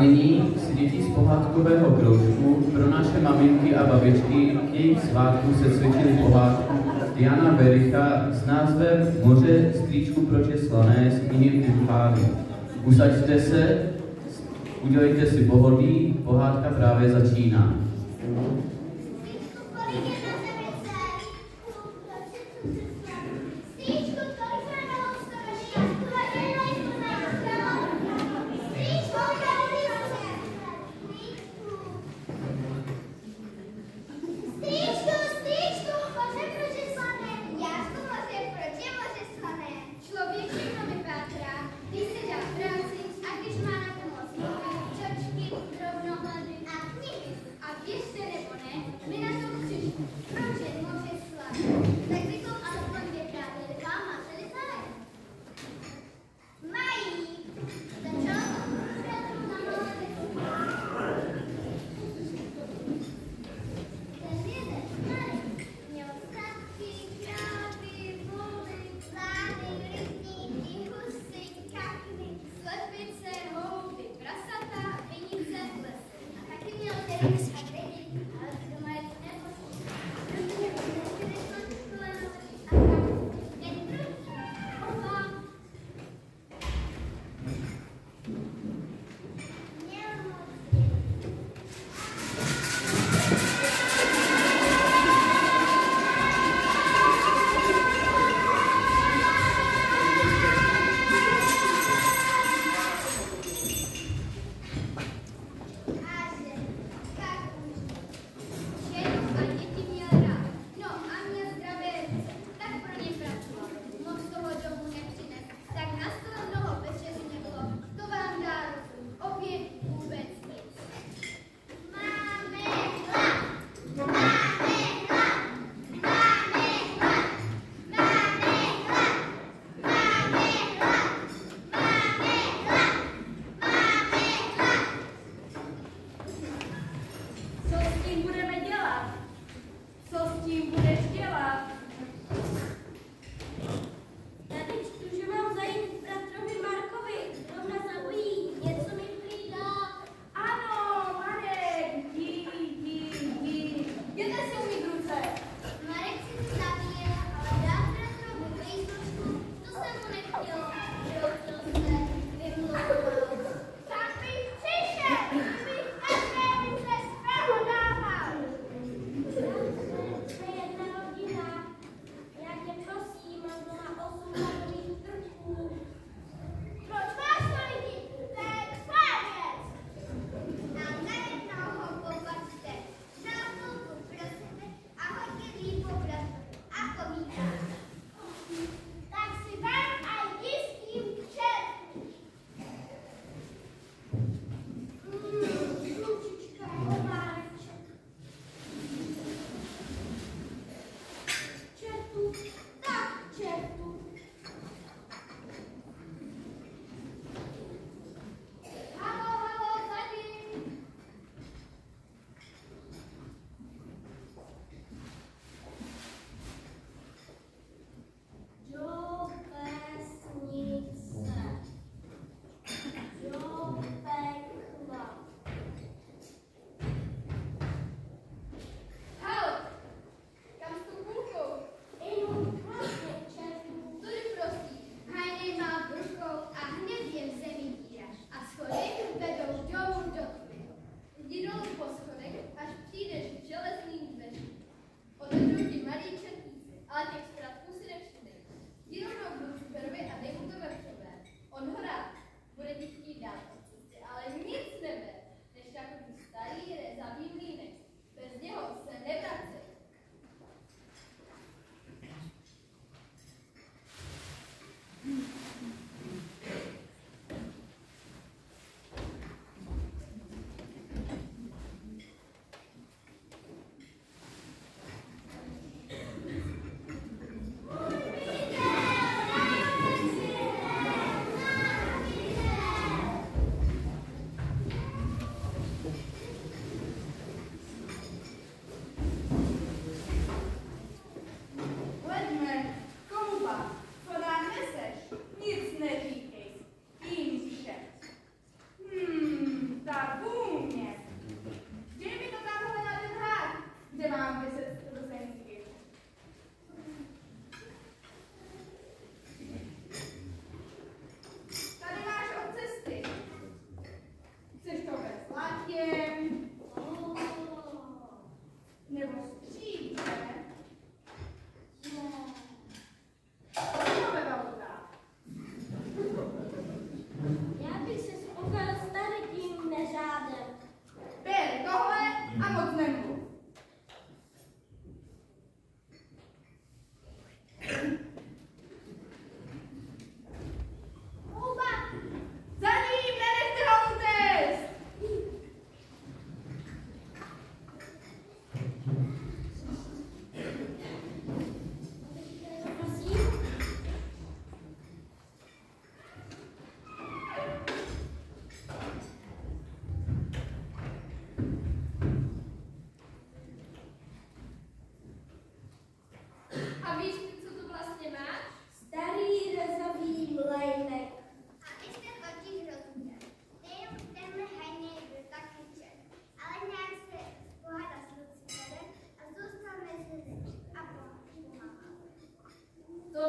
Nyní si děti z pohádkového kroužku pro naše maminky a babičky k jejich svátku se cvičili pohádku Jana Bericha s názvem Moře strýčku proč je slané z knihy Filipány. Usaďte se, udělejte si pohodlí, pohádka právě začíná.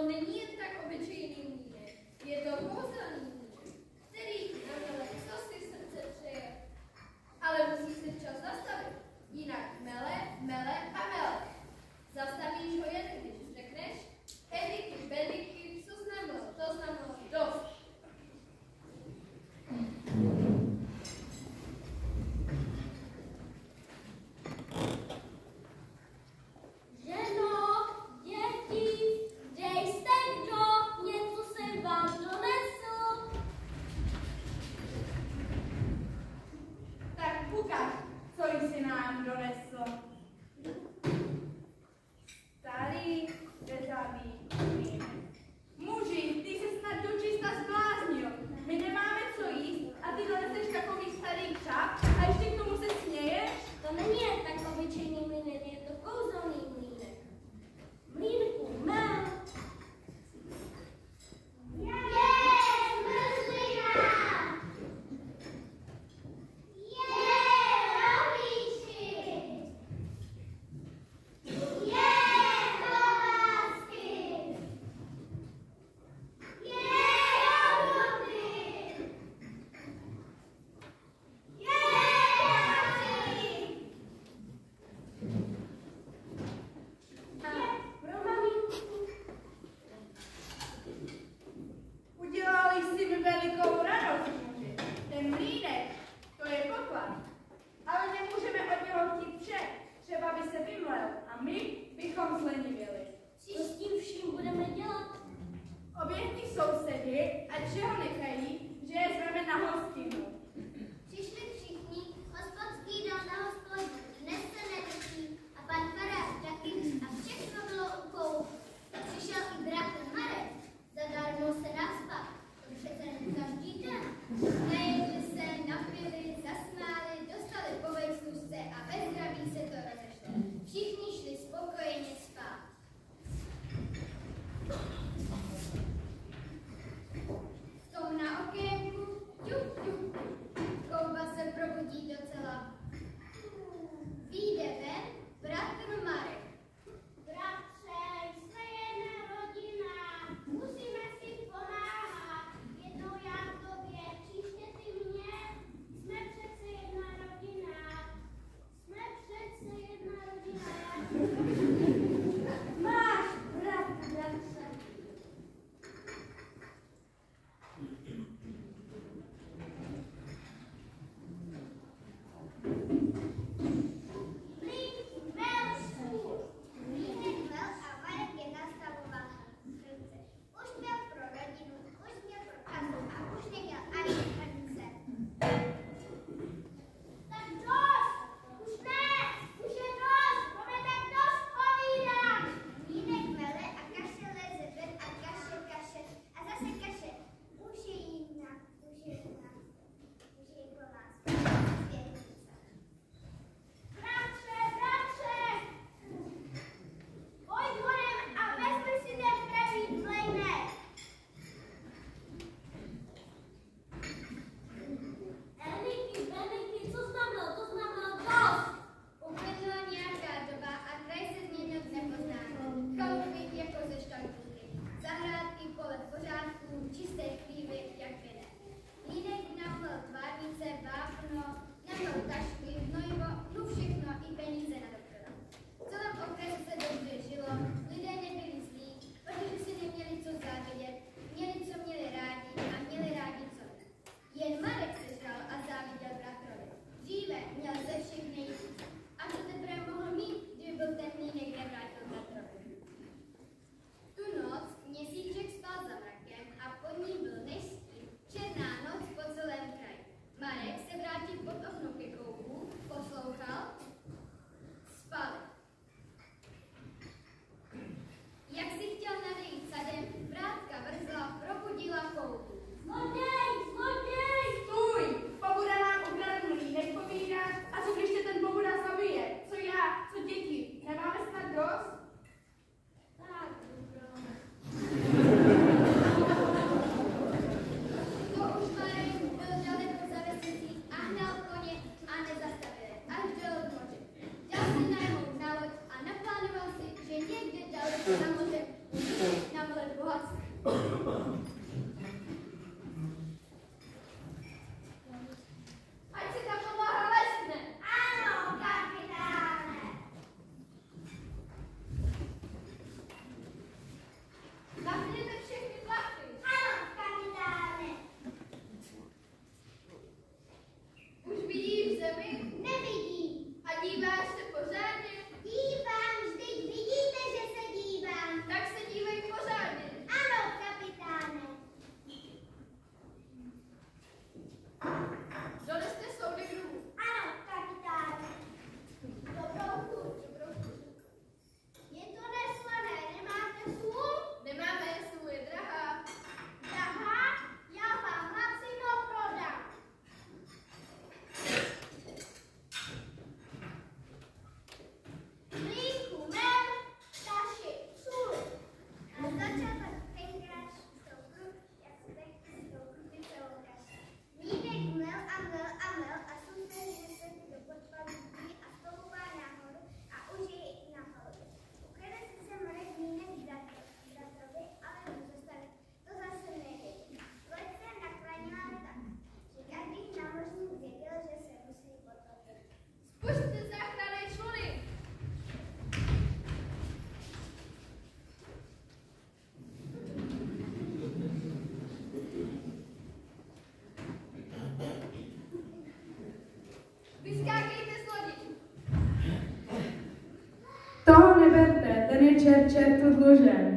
one nie tak obyczajnie mówię, je do poza nimi. cier, cier, cier pod górze.